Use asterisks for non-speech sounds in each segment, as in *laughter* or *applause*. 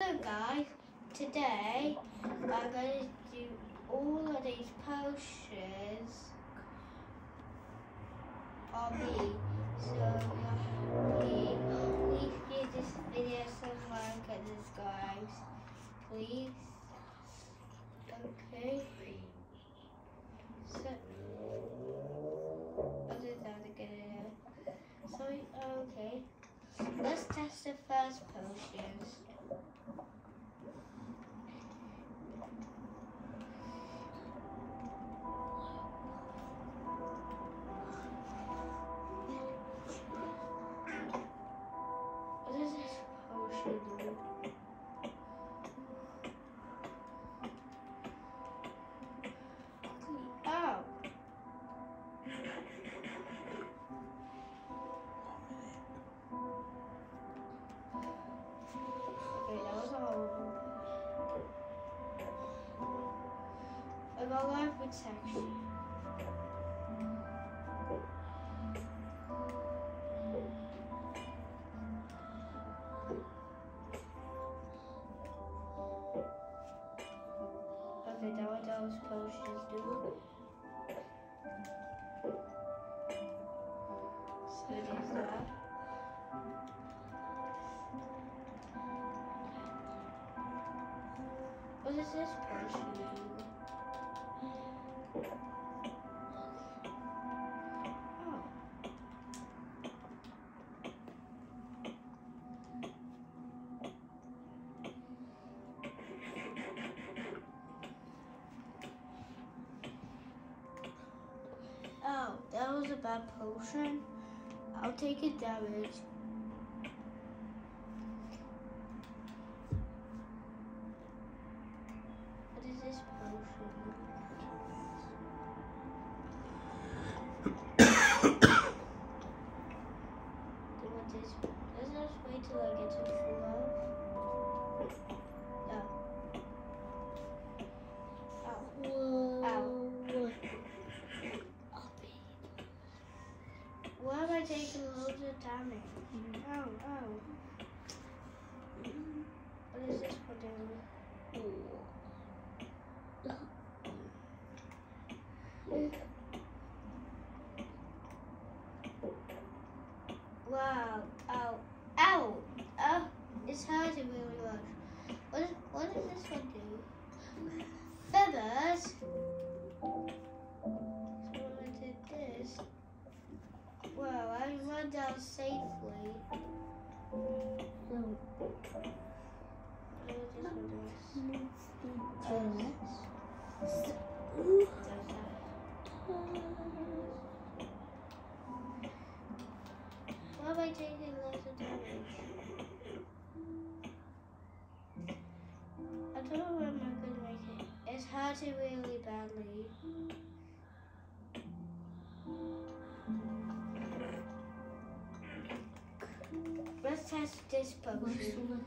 Hello guys, today I'm going to do all of these potions on me. So please, give this video some like and subscribe, please. Okay. So, I just have to get it. So, okay. Let's test the first potions. What is this I got live protection. Okay, that was those potions do. So there's that. What does this potion do? Oh, that was a bad potion. I'll take a damage. What is this potion? *coughs* Why am I taking loads of damage? Oh, oh. What is this one doing? Why am I taking lots damage? I don't know when I'm gonna make it. It's hurting really badly. Test this potion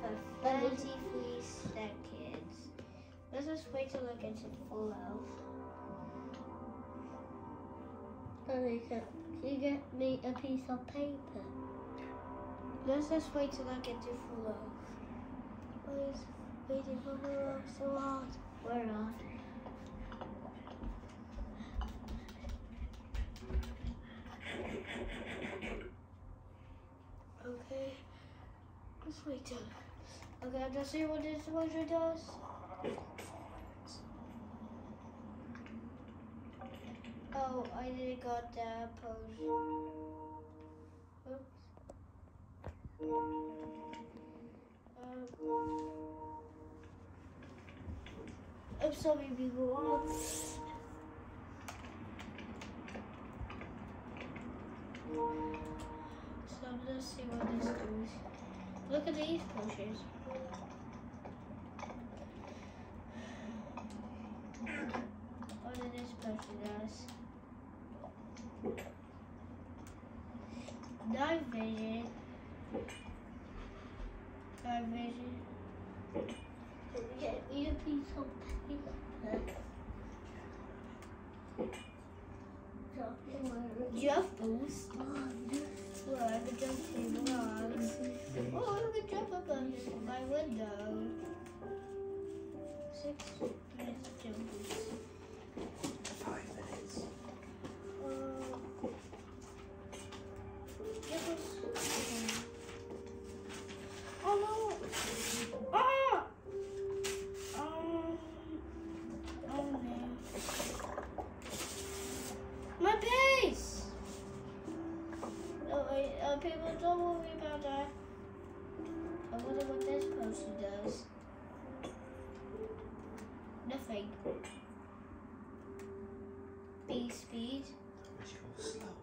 for 33 seconds. Let's just wait till I get to full health. Oh, Can you get me a piece of paper? Let's just wait till I get to full health. Why is waiting for full health so hard? We're on. Okay. Let's wait till. Okay, I'm just see what this potion does. Oh, I didn't got that potion. Oops. Um, I'm sorry, people. Let's see what this does. Look at these potions. What did this potion does? Night vision. Night vision. Get me a piece of paper. Jump boost. Oh, I can jump. Oh, up on my window. Six minutes jumps. People don't worry about that. I wonder what this potion does. Nothing. B speed. Which goes slow.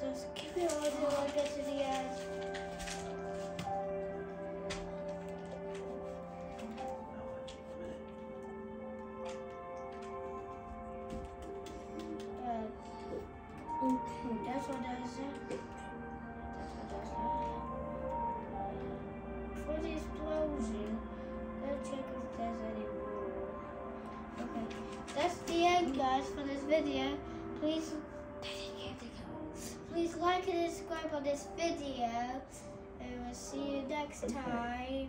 Just keep get to Okay. that's what does it. That's what does it. For the explosion, let's check if any. Okay, that's the end, guys, for this video. Please, please like and subscribe on this video, and we'll see you next time.